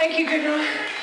Thank you, Gunnar.